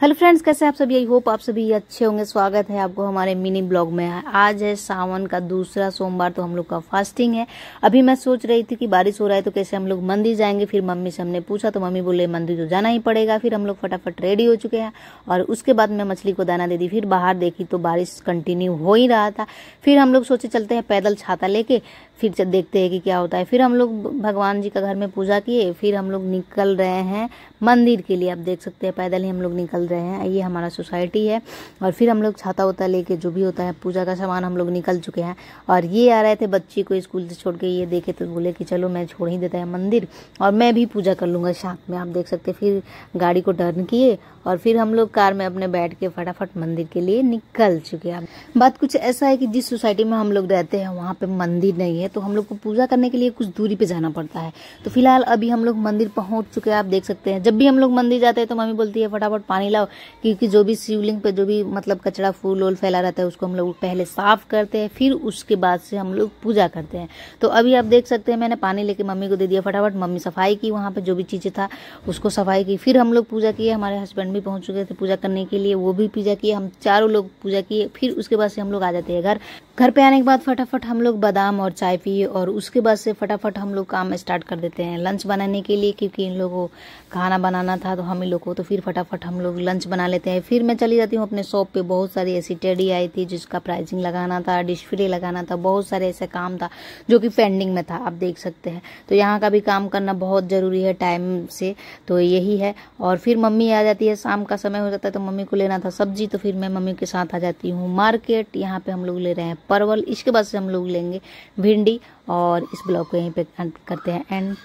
Hello friends, कैसे आप सभी? आई होप आप सभी अच्छे होंगे। स्वागत है आपको हमारे मिनी ब्लॉग में। आज है सावन का दूसरा सोमवार तो हम लोग का फास्टिंग है। अभी मैं सोच रही थी कि बारिश हो रहा है तो कैसे हम लोग मंदिर जाएँगे? फिर मम्मी से हमने पूछा तो मम्मी बोले, मंदिर तो जाना ही पड़ेगा। फिर हम लोग फटाफट रेडी हो चुके हैं। और उसके बाद मैं मछली को दाना दे दी। फिर बाहर देखी तो बारिश कंटिन्यू हो ही रहा था। फिर हम लोग सोचे, चलते हैं पैदल छाता लेके, फिर देखते हैं कि क्या होता है। फिर हम लोग भगवान जी का घर में पूजा किए। फिर हम लोग निकल रहे हैं मंदिर के लिए। आप देख सकते हैं, पैदल ही हम लोग निकल रहे हैं, ये हमारा सोसाइटी है। और फिर हम लोग छाता उता लेके जो भी होता है, पूजा का सामान हम लोग निकल चुके हैं। और ये आ रहे थे बच्ची को स्कूल से छोड़ के, ये देखे तो बोले कि चलो मैं छोड़ ही देता है मंदिर, और मैं भी पूजा कर लूँगा साथ में। आप देख सकते फिर गाड़ी को टर्न किए, और फिर हम लोग कार में अपने बैठ के फटाफट मंदिर के लिए निकल चुके हैं। बात कुछ ऐसा है कि जिस सोसाइटी में हम लोग रहते हैं, वहाँ पे मंदिर नहीं है तो हम लोग को पूजा करने के लिए कुछ दूरी पे जाना पड़ता है। तो फ़िलहाल अभी हम लोग मंदिर पहुँच चुके हैं, आप देख सकते हैं। जब भी हम लोग मंदिर जाते हैं तो मम्मी बोलती है, फटाफट पानी लाओ, क्योंकि जो भी शिवलिंग पे जो भी मतलब कचरा, फूल वूल फैला रहता है, उसको हम लोग पहले साफ़ करते हैं, फिर उसके बाद से हम लोग पूजा करते हैं। तो अभी आप देख सकते हैं, मैंने पानी लेके मम्मी को दे दिया फटाफट। मम्मी सफ़ाई की वहाँ पे, जो भी चीज़ें था, उसको सफ़ाई की। फिर हम लोग पूजा किए, हमारे हस्बैंड भी पहुँच चुके थे पूजा करने के लिए, वो भी पूजा किए, हम चारों लोग पूजा किए, फिर उसके बाद से हम लोग आ जाते हैं घर। घर पे आने के बाद फटाफट हम लोग बादाम और चाय पिए और उसके बाद से फटाफट हम लोग काम स्टार्ट कर देते हैं लंच बनाने के लिए, क्योंकि इन लोगों को खाना बनाना था तो हम ही लोग को तो फिर फटाफट हम लोग लंच बना लेते हैं। फिर मैं चली जाती हूँ अपने शॉप पे, बहुत सारी ऐसी टेडी आई थी जिसका प्राइसिंग लगाना था डिस्प्ले लगाना था, बहुत सारे ऐसे काम था जो कि पेंडिंग में था, आप देख सकते हैं। तो यहाँ का भी काम करना बहुत ज़रूरी है टाइम से तो यही है। और फिर मम्मी आ जाती है, शाम का समय हो जाता है तो मम्मी को लेना था सब्ज़ी तो फिर मैं मम्मी के साथ आ जाती हूँ। मार्केट, यहाँ पे हम लोग ले रहे हैं परवल, इसके बाद से हम लोग लेंगे भिंडी और इस ब्लॉग को यहीं पे करते हैं। एंड